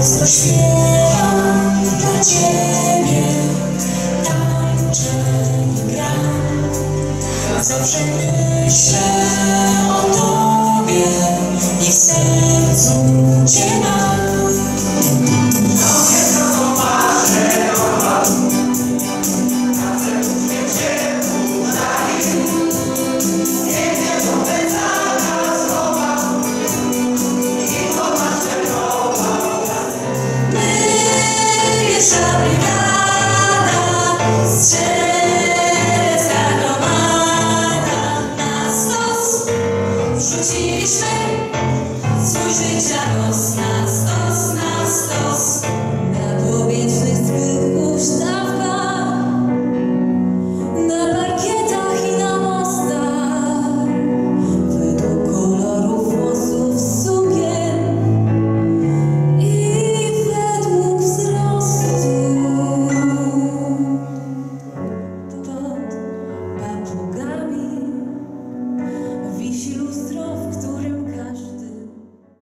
Gwiazdo śpiewa dla Ciebie, tańczę i gram, zawsze myślę o Tobie. say Dziś lustro, w którym